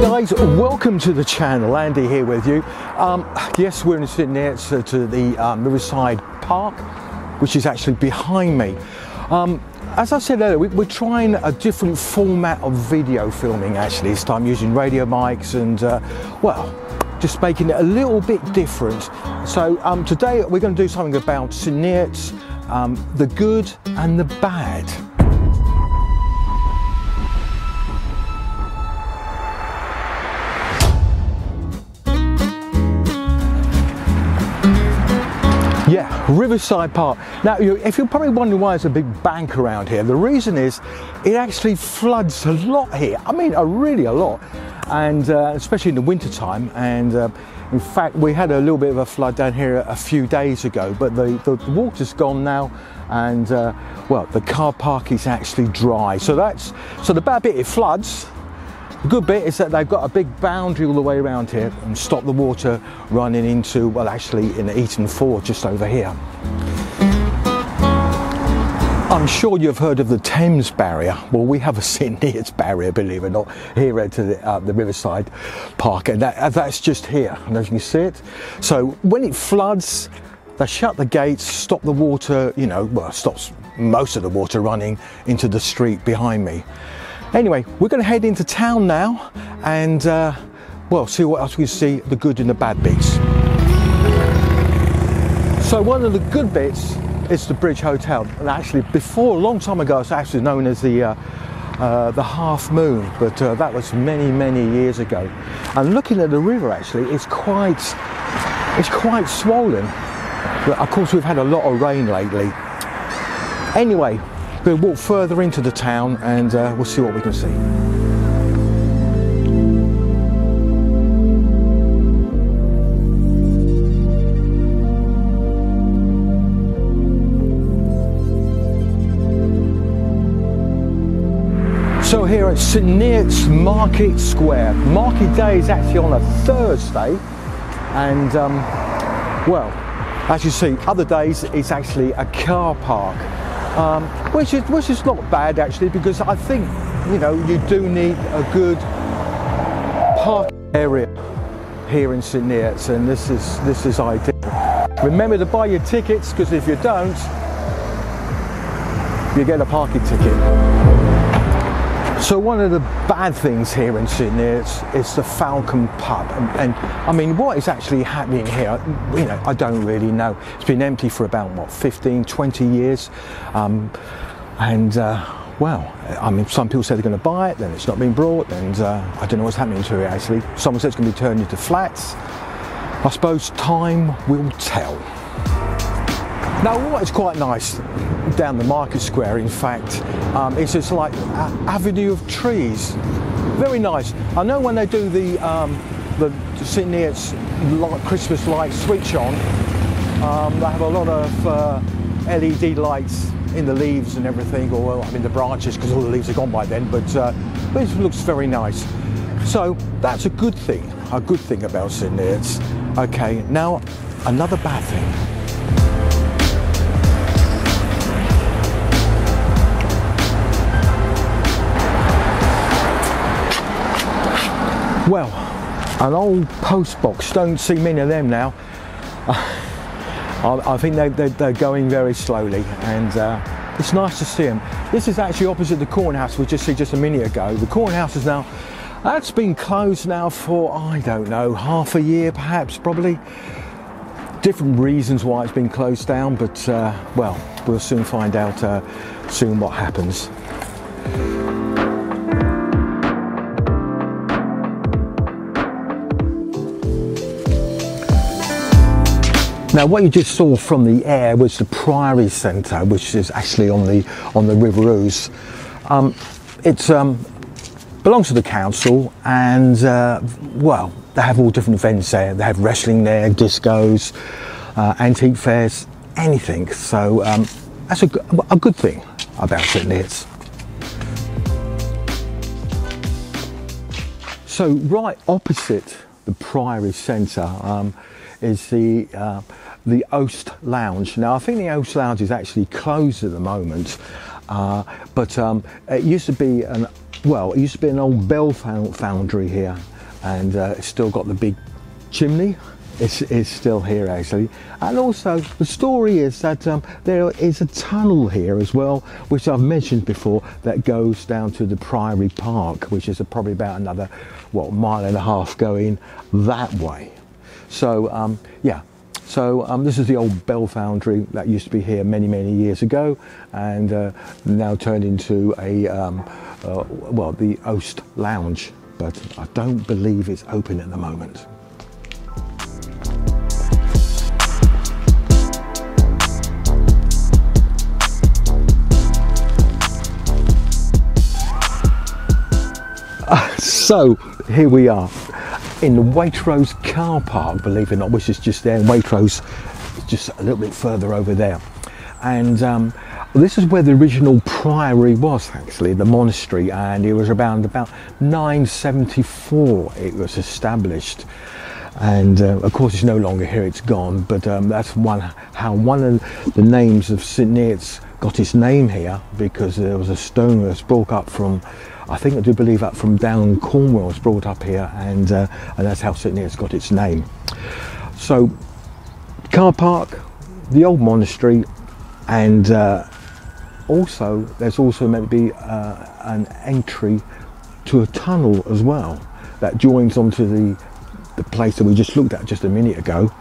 guys, welcome to the channel. Andy here with you. Um, yes, we're sitting near to, to the um, Riverside Park, which is actually behind me. Um, as I said earlier, we, are trying a different format of video filming actually this time using radio mics and, uh, well, just making it a little bit different. So um, today we're going to do something about St Neots, um, the good and the bad. Yeah, Riverside Park. Now, if you're probably wondering why there's a big bank around here, the reason is it actually floods a lot here. I mean, a really a lot, and uh, especially in the winter time. And uh, in fact, we had a little bit of a flood down here a few days ago, but the, the, the water's gone now, and uh, well, the car park is actually dry. So that's so the bad bit it floods, the good bit is that they've got a big boundary all the way around here and stop the water running into, well actually in Eaton Ford just over here. I'm sure you've heard of the Thames barrier. Well, we have a Neots barrier, believe it or not, here at the, uh, the Riverside Park, and that, that's just here, and as you can see it. So when it floods, they shut the gates, stop the water, you know, well, stops most of the water running into the street behind me. Anyway, we're going to head into town now and, uh, well, see what else we see, the good and the bad bits. So one of the good bits is the Bridge Hotel. And actually, before, a long time ago, it's actually known as the, uh, uh, the Half Moon, but uh, that was many, many years ago. And looking at the river, actually, it's quite, it's quite swollen. But of course, we've had a lot of rain lately. Anyway, We'll walk further into the town and uh, we'll see what we can see. So here at St Neots Market Square. Market Day is actually on a Thursday and um, well, as you see, other days it's actually a car park um, which is which is not bad actually because I think you know you do need a good park area here in St Neots and this is this is ideal. Remember to buy your tickets because if you don't you get a parking ticket. So one of the bad things here in St Neots is, is the Falcon pub. And, and, I mean what is actually happening here you know I don't really know. It's been empty for about what 15 20 years. Um, and uh, well I mean some people say they're going to buy it then it's not being brought and uh, I don't know what's happening to it actually. Someone says it's going to be turned into flats. I suppose time will tell. Now what is quite nice down the market square in fact um, it's just like avenue of trees. Very nice. I know when they do the um, the St Neots Christmas light switch on um, they have a lot of uh, LED lights in the leaves and everything or well, I mean the branches because all the leaves are gone by then but, uh, it looks very nice. So that's a good thing a good thing about St Neots okay now another bad thing Well, an old post box, don't see many of them now. I, think they, they, they're going very slowly and uh, it's nice to see them. This is actually opposite the corn house we just see just a minute ago. The corn house is now, that's been closed now for, I don't know, half a year perhaps, probably. Different reasons why it's been closed down, but uh, well, we'll soon find out uh, soon what happens. Now what you just saw from the air was the Priory Centre, which is actually on the on the River Ouse. Um, it um, belongs to the council and uh, well, they have all different events there. They have wrestling there, discos, uh, antique fairs, anything. So um, that's a, a, good thing about it, Neots. So right opposite the Priory Centre um, is the uh, the Oast Lounge. Now I think the Oast Lounge is actually closed at the moment, uh, but um, it used to be an well, it used to be an old bell foundry here, and uh, it's still got the big chimney. It's, it's still here actually. And also, the story is that um, there is a tunnel here as well, which I've mentioned before, that goes down to the Priory Park, which is probably about another, what, mile and a half going that way. So, um, yeah, so um, this is the old bell foundry that used to be here many, many years ago and uh, now turned into a, um, uh, well, the Oast Lounge, but I don't believe it's open at the moment. So here we are in the Waitrose car park, believe it or not, which is just there. Waitrose is just a little bit further over there. And um, this is where the original priory was actually, the monastery, and it was around about 974 it was established. And uh, of course, it's no longer here; it's gone. But um, that's one how one of the names of St Neots got its name here because there was a stone that was brought up from I think I do believe that from down Cornwall was brought up here and, uh, and that's how St Neots has got its name. So car park, the old monastery and uh, also there's also meant to be uh, an entry to a tunnel as well that joins onto the the place that we just looked at just a minute ago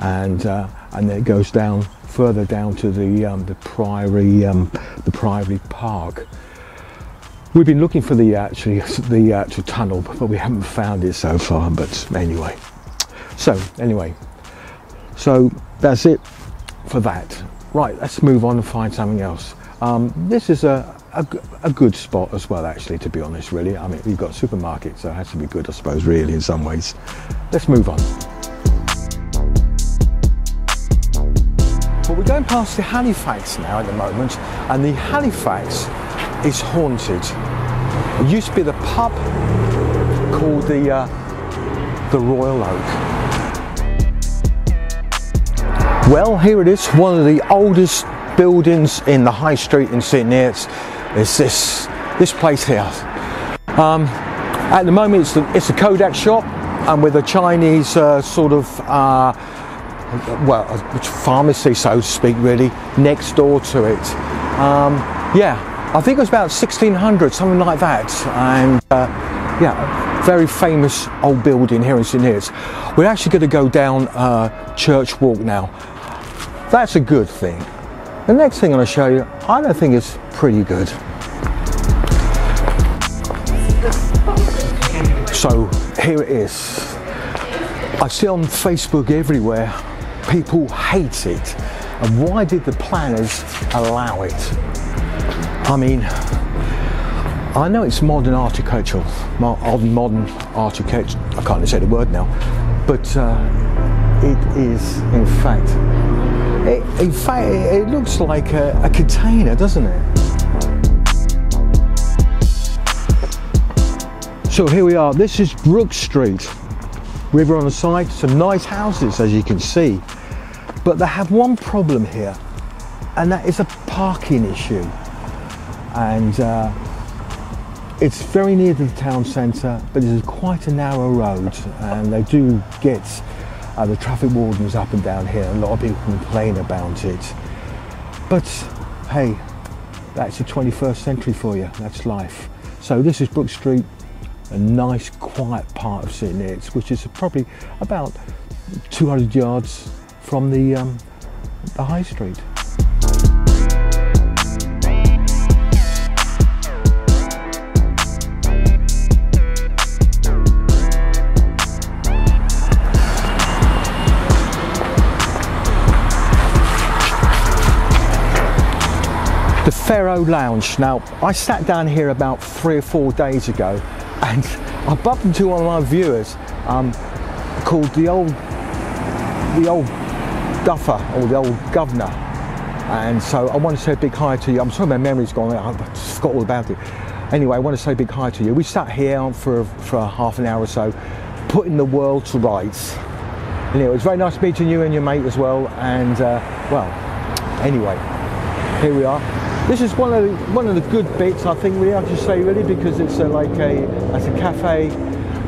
and uh, and then it goes down further down to the um, the priory um, the priory park We've been looking for the actually the actual tunnel, but we haven't found it so far. But anyway, so anyway, so that's it for that. Right, let's move on and find something else. Um, this is a, a, a, good spot as well, actually, to be honest, really. I mean, you've got a supermarket, so it has to be good, I suppose, really, in some ways. Let's move on. Well, we're going past the Halifax now at the moment, and the Halifax is haunted. It used to be the pub called the uh, the Royal Oak. Well, here it is, one of the oldest buildings in the High Street in St Neots. It's this this place here. Um, at the moment, it's the, it's a Kodak shop, and with a Chinese uh, sort of uh, well, pharmacy, so to speak, really next door to it. Um, yeah, I think it was about 1600, something like that. And uh, yeah, very famous old building here in St Neots. We're actually going to go down uh, Church Walk now. That's a good thing. The next thing I'm going to show you, I don't think it's pretty good. So here it is. I see on Facebook everywhere, people hate it. And why did the planners allow it? I mean, I know it's modern architecture, modern architecture, I can't even say the word now, but uh, it is in fact, it, in fact, it, looks like a, a container, doesn't it? So here we are, this is Brook Street. River on the side, some nice houses as you can see. But they have one problem here, and that is a parking issue and uh, it's very near to the town centre but it is quite a narrow road and they do get uh, the traffic wardens up and down here. A lot of people complain about it. But hey that's the 21st century for you. That's life. So this is Brook Street a nice quiet part of St Neots which is probably about 200 yards from the, um, the high street Faro Lounge. Now, I sat down here about three or four days ago and I bumped into one of my viewers um, called the old, the old duffer or the old governor. And so I want to say a big hi to you. I'm sorry my memory's gone, I forgot all about it. Anyway, I want to say a big hi to you. We sat here for, for half an hour or so, putting the world to rights. And it was very nice meeting you and your mate as well. And uh, well, anyway, here we are This is one of the, one of the good bits, I think, really. I should say, really, because it's a, like a as a cafe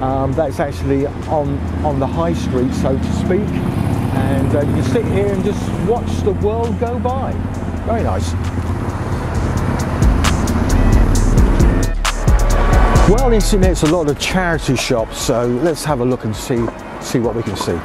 um, that's actually on on the high street, so to speak, and uh, you can sit here and just watch the world go by. Very nice. Well, in St Neots, it's a lot of charity shops, so let's have a look and see see what we can see.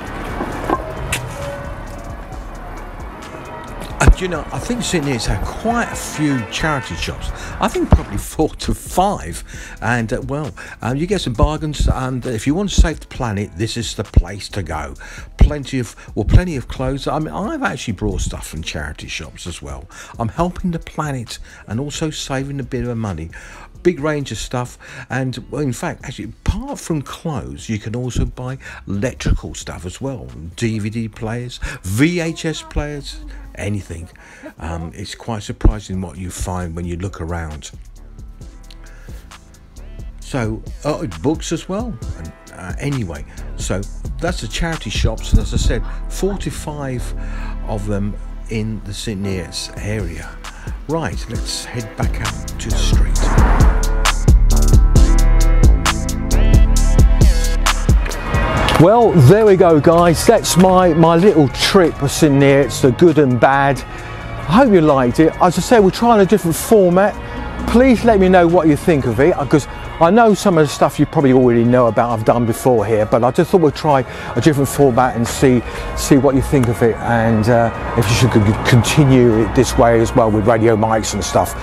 You know, I think Sydney's had quite a few charity shops. I think probably four to five. And uh, well, um, you get some bargains. And if you want to save the planet, this is the place to go. Plenty of well, plenty of clothes. I mean, I've actually brought stuff from charity shops as well. I'm helping the planet and also saving a bit of money big range of stuff and in fact actually apart from clothes you can also buy electrical stuff as well dvd players vhs players anything. Um, it's quite surprising what you find when you look around. So, oh, books as well. And, uh, anyway, so that's the charity shops, and as I said, 45 of them in the Neots area. Right, let's head back out to the street. Well, there we go, guys. That's my, my little trip in there. It's the good and bad. I hope you liked it. As I say, we're trying a different format. Please let me know what you think of it because I know some of the stuff you probably already know about I've done before here, but I just thought we'd try a different format and see see what you think of it and uh, if you should continue it this way as well with radio mics and stuff.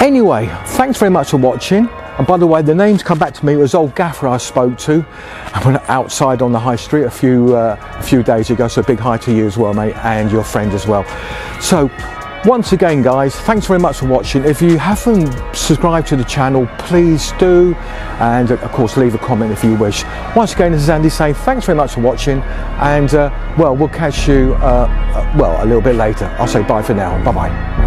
Anyway, thanks very much for watching. And by the way, the names come back to me. It was old Gaffer I spoke to. I went outside on the high street a few uh, a few days ago. So big hi to you as well, mate, and your friend as well. So once again, guys, thanks very much for watching. If you haven't subscribed to the channel, please do. And of course, leave a comment if you wish. Once again, this is Andy saying thanks very much for watching. And uh, well, we'll catch you, uh, uh well, a little bit later. I'll say bye for now. Bye bye.